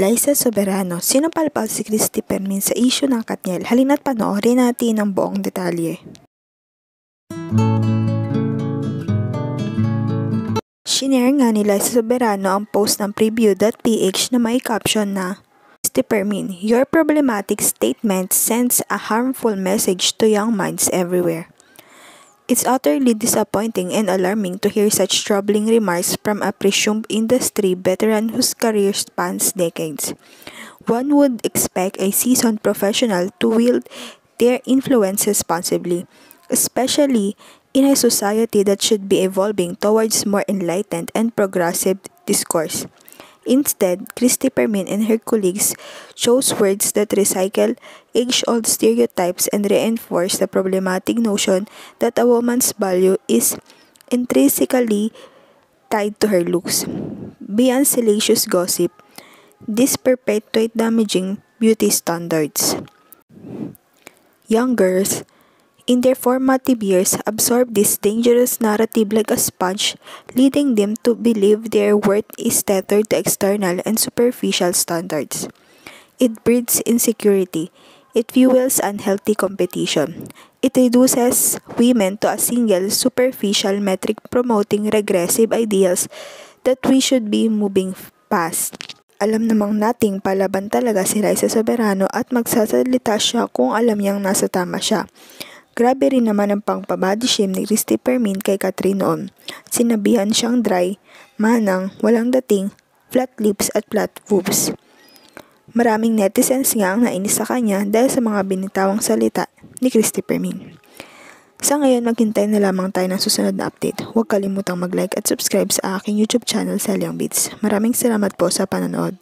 Liza Soberano, sinapalpal si Christy Permin sa isyu ng Katniel. Halina't panoorin natin ang buong detalye. Shinare nga ni Liza Soberano ang post ng preview.ph na may caption na Christy Permin, your problematic statement sends a harmful message to young minds everywhere. It's utterly disappointing and alarming to hear such troubling remarks from a presumed industry veteran whose career spans decades. One would expect a seasoned professional to wield their influence responsibly, especially in a society that should be evolving towards more enlightened and progressive discourse. Instead, Christy Permin and her colleagues chose words that recycle age-old stereotypes and reinforce the problematic notion that a woman's value is intrinsically tied to her looks. Beyond salacious gossip, this perpetuate damaging beauty standards. Young girls in their formative years absorb this dangerous narrative like a sponge, leading them to believe their worth is tethered to external and superficial standards. It breeds insecurity. It fuels unhealthy competition. It reduces women to a single superficial metric promoting regressive ideals that we should be moving past. Alam namang nating palaban talaga si Raisa Soberano at magsasalita siya kung alam niyang nasa tama siya. Grabe rin naman ang pang-body shame ni Christy Permin kay Catherine noon. Sinabihan siyang dry, manang, walang dating, flat lips at flat boobs. Maraming netizens nga ang nainis sa kanya dahil sa mga binitawang salita ni Christy Permin. Sa ngayon, maghintay na lamang tayo ng susunod na update. Huwag kalimutang mag-like at subscribe sa aking YouTube channel, Selyang Beats. Maraming salamat po sa panonood.